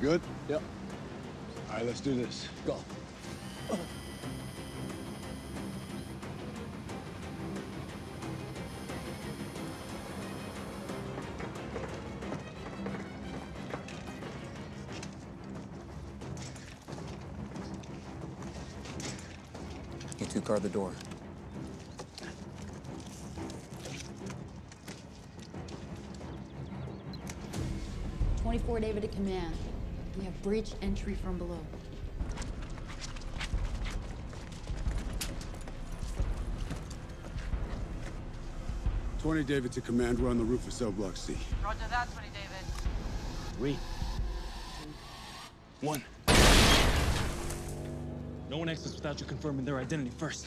good? Yep. All right, let's do this. Go. You two guard the door. Twenty-four David to command. We have breach entry from below. Twenty David to command. We're on the roof of cell block C. Roger that, 20 David. Three. One. No one exits without you confirming their identity first.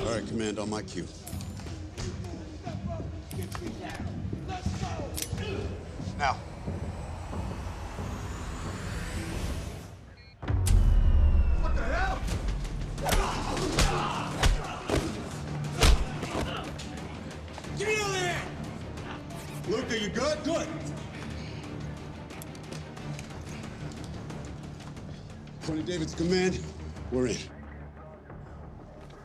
All right, command, on my cue. Now. What the hell? Get me out of there! Luca, are you good? Good. Twenty David's command. We're in.